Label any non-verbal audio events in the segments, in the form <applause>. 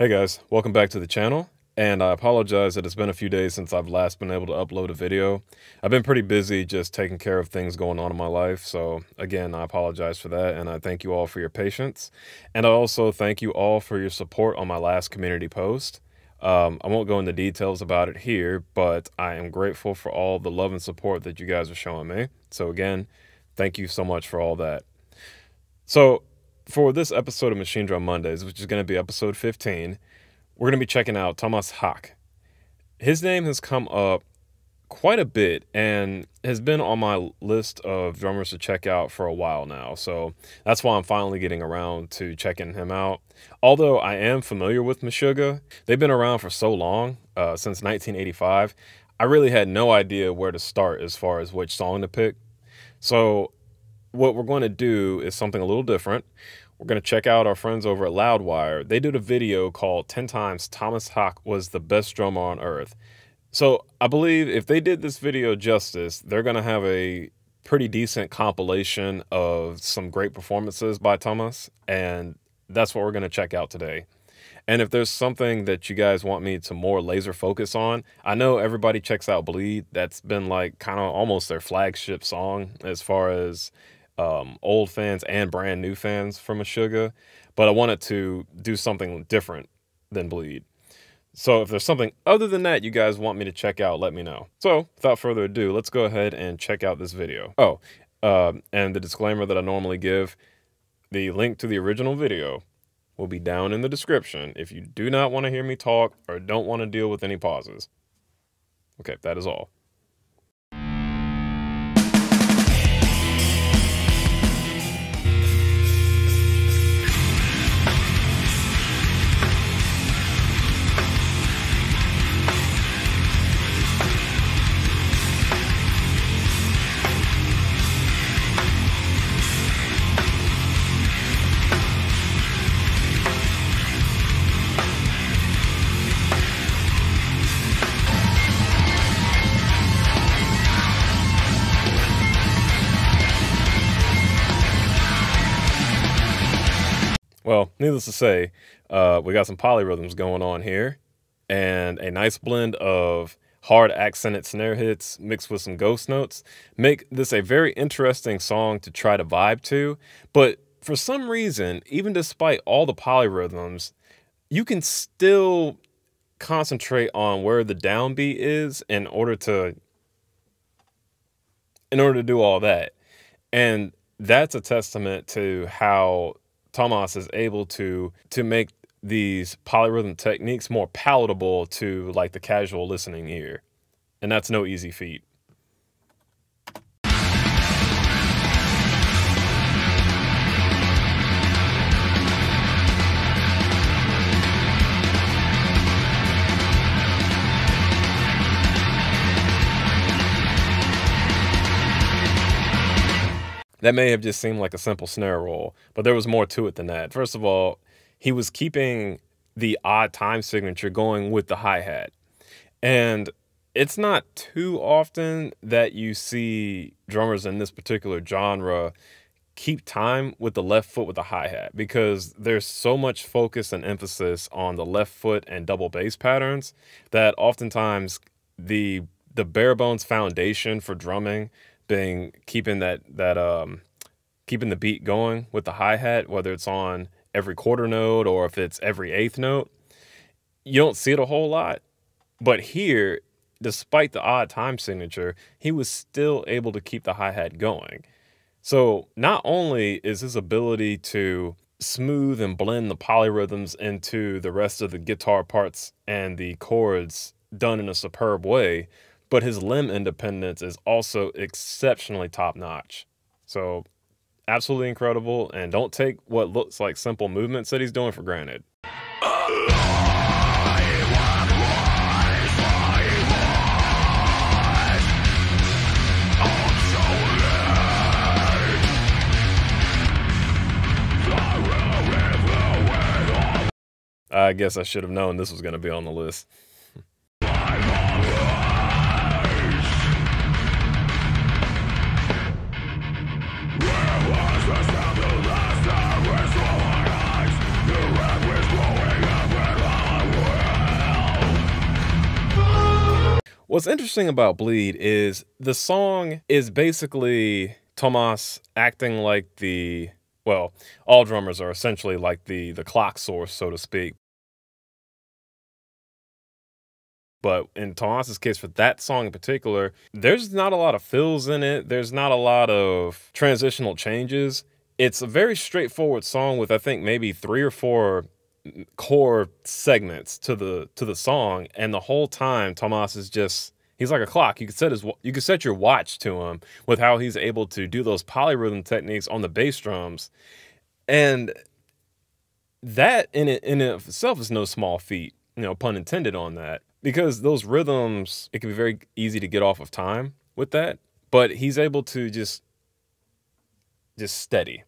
Hey guys, welcome back to the channel. And I apologize that it's been a few days since I've last been able to upload a video. I've been pretty busy just taking care of things going on in my life. So again, I apologize for that. And I thank you all for your patience. And I also thank you all for your support on my last community post. Um, I won't go into details about it here, but I am grateful for all the love and support that you guys are showing me. So again, thank you so much for all that. So for this episode of Machinedrum Mondays, which is going to be episode 15, we're going to be checking out Tomas Haake. His name has come up quite a bit and has been on my list of drummers to check out for a while now. So that's why I'm finally getting around to checking him out. Although I am familiar with Meshuggah, they've been around for so long, uh, since 1985. I really had no idea where to start as far as which song to pick. So what we're going to do is something a little different. We're going to check out our friends over at Loudwire. They did a video called 10 Times Tomas Haake Was the Best Drummer on Earth. So I believe if they did this video justice, they're going to have a pretty decent compilation of some great performances by Tomas. And that's what we're going to check out today. And if there's something that you guys want me to more laser focus on, I know everybody checks out Bleed. That's been like kind of almost their flagship song as far as um, old fans and brand new fans from Meshuggah, but I wanted to do something different than Bleed. So if there's something other than that you guys want me to check out, let me know. So without further ado, let's go ahead and check out this video. Oh, uh, and the disclaimer that I normally give, the link to the original video will be down in the description if you do not want to hear me talk or don't want to deal with any pauses. Okay, that is all. Well, needless to say, uh, we got some polyrhythms going on here and a nice blend of hard accented snare hits mixed with some ghost notes make this a very interesting song to try to vibe to. But for some reason, even despite all the polyrhythms, you can still concentrate on where the downbeat is in order to in order to do all that. And that's a testament to how Tomas is able to to make these polyrhythm techniques more palatable to like the casual listening ear. And that's no easy feat. That may have just seemed like a simple snare roll, but there was more to it than that. First of all, he was keeping the odd time signature going with the hi hat. And it's not too often that you see drummers in this particular genre keep time with the left foot with the hi hat because there's so much focus and emphasis on the left foot and double bass patterns that oftentimes the the bare bones foundation for drumming being keeping that that um keeping the beat going with the hi-hat whether it's on every quarter note or if it's every eighth note you don't see it a whole lot. But here despite the odd time signature he was still able to keep the hi-hat going. So not only is his ability to smooth and blend the polyrhythms into the rest of the guitar parts and the chords done in a superb way but his limb independence is also exceptionally top notch. So, absolutely incredible. And don't take what looks like simple movements that he's doing for granted. I guess I should have known this was going to be on the list. What's interesting about Bleed is the song is basically Tomas acting like the well, all drummers are essentially like the the clock source, so to speak. But in Tomas's case, for that song in particular, there's not a lot of fills in it. There's not a lot of transitional changes. It's a very straightforward song with I think maybe three or four core segments to the to the song, and the whole time Tomas is just he's like a clock. You could set his you could set your watch to him with how he's able to do those polyrhythm techniques on the bass drums, and that in it in itself is no small feat. You know, pun intended on that because those rhythms it can be very easy to get off of time with that, but he's able to just just steady.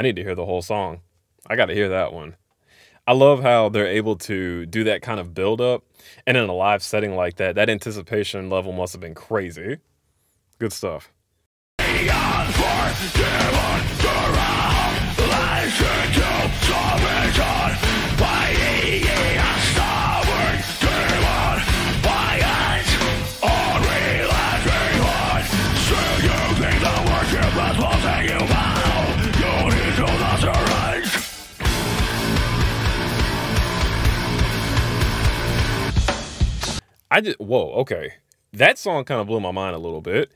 I need to hear the whole song. I got to hear that one. I love how they're able to do that kind of build up and in a live setting like that. That anticipation level must have been crazy. Good stuff. I just whoa, okay. That song kind of blew my mind a little bit.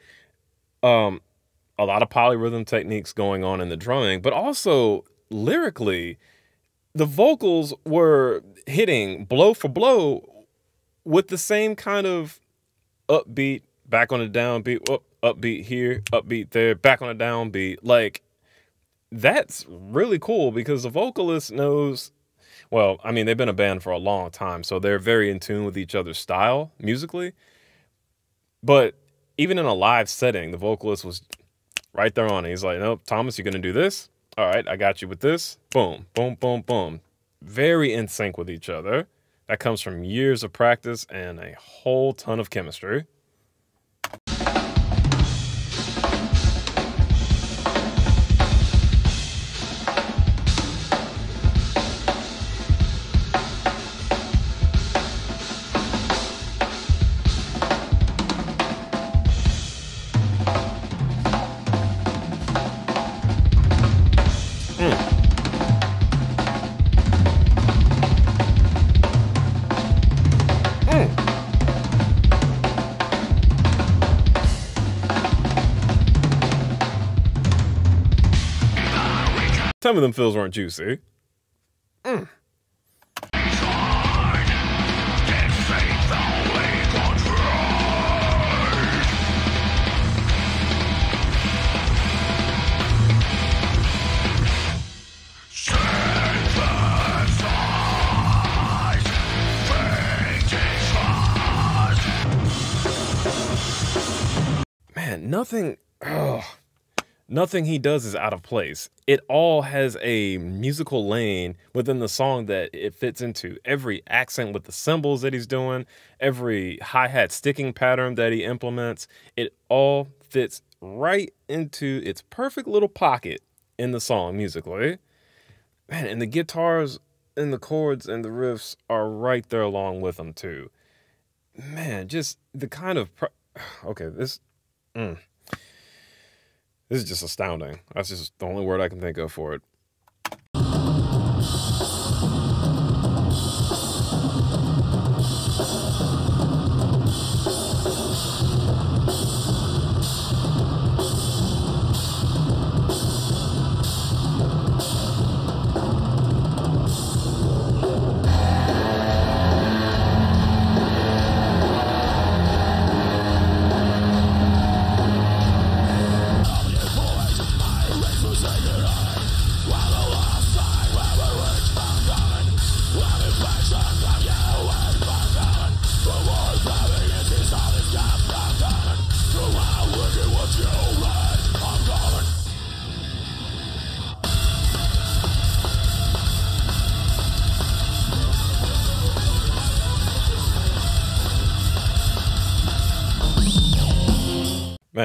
Um, a lot of polyrhythm techniques going on in the drumming, but also lyrically, the vocals were hitting blow for blow with the same kind of upbeat, back on the downbeat, up, upbeat here, upbeat there, back on the downbeat. Like that's really cool because the vocalist knows well, I mean, they've been a band for a long time, so they're very in tune with each other's style musically. But even in a live setting, the vocalist was right there on it. He's like, nope, Tomas, you're going to do this. All right, I got you with this. Boom, boom, boom, boom. Very in sync with each other. That comes from years of practice and a whole ton of chemistry. Some of them fills weren't juicy. Mm. Man, nothing. Oh nothing he does is out of place. It all has a musical lane within the song that it fits into. Every accent with the cymbals that he's doing, every hi hat sticking pattern that he implements, it all fits right into its perfect little pocket in the song musically. Man, and the guitars and the chords and the riffs are right there along with them too. Man, just the kind of. <sighs> okay, this. Mm. This is just astounding. That's just the only word I can think of for it.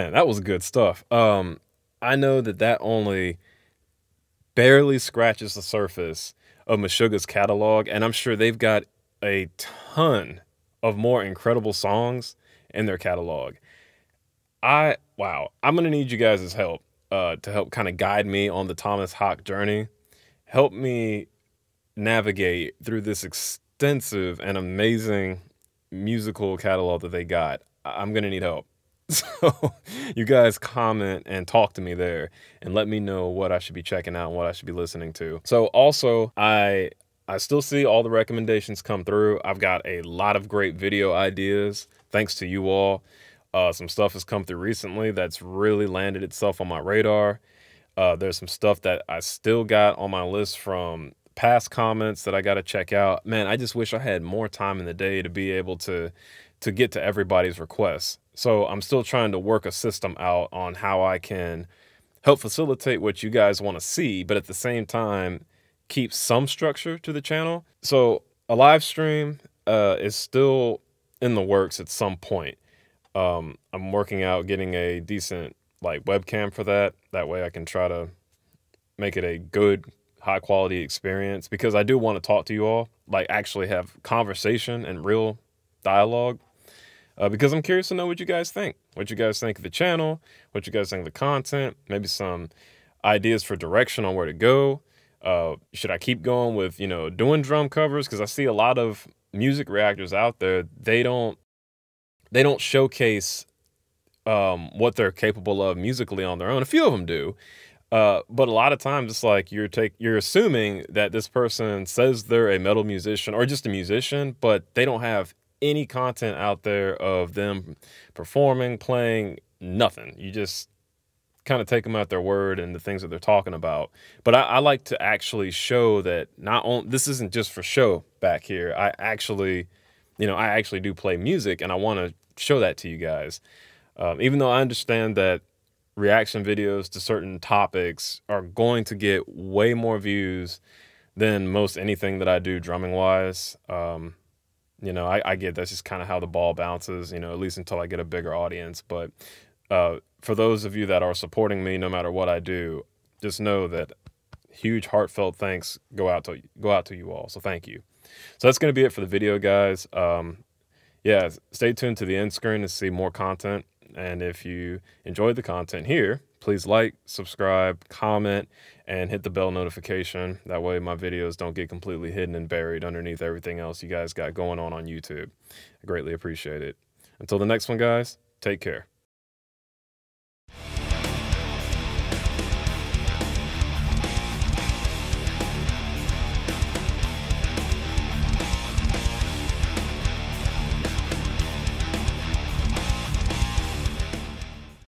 Man, that was good stuff. Um, I know that that only barely scratches the surface of Meshuggah's catalog, and I'm sure they've got a ton of more incredible songs in their catalog. I wow, I'm gonna need you guys' help uh, to help kind of guide me on the Tomas Haake journey. Help me navigate through this extensive and amazing musical catalog that they got. I'm gonna need help. <laughs> So you guys comment and talk to me there and let me know what I should be checking out and what I should be listening to. So also I I still see all the recommendations come through. I've got a lot of great video ideas thanks to you all. Uh, some stuff has come through recently that's really landed itself on my radar. Uh, there's some stuff that I still got on my list from past comments that I got to check out. Man, I just wish I had more time in the day to be able to to get to everybody's requests. So I'm still trying to work a system out on how I can help facilitate what you guys want to see, but at the same time keep some structure to the channel. So a live stream uh, is still in the works at some point. Um, I'm working out getting a decent like webcam for that. That way I can try to make it a good, high quality experience because I do want to talk to you all, like actually have conversation and real dialogue. Uh, because I'm curious to know what you guys think. What you guys think of the channel, what you guys think of the content, maybe some ideas for direction on where to go. Uh, should I keep going with, you know, doing drum covers? Because I see a lot of music reactors out there, they don't they don't showcase um, what they're capable of musically on their own. A few of them do. Uh, but a lot of times it's like you're take you're assuming that this person says they're a metal musician or just a musician, but they don't have any content out there of them performing, playing, nothing. You just kind of take them at their word and the things that they're talking about. But I, I like to actually show that not only this isn't just for show back here. I actually, you know, I actually do play music and I want to show that to you guys. Um, even though I understand that reaction videos to certain topics are going to get way more views than most anything that I do drumming wise. Um, you know, I, I get that's just kind of how the ball bounces, you know, at least until I get a bigger audience. But uh, for those of you that are supporting me, no matter what I do, just know that huge heartfelt thanks go out to go out to you all. So thank you. So that's going to be it for the video, guys. Um, yeah, stay tuned to the end screen to see more content. And if you enjoyed the content here, please like, subscribe, comment, and hit the bell notification. That way my videos don't get completely hidden and buried underneath everything else you guys got going on on YouTube. I greatly appreciate it. Until the next one, guys, take care.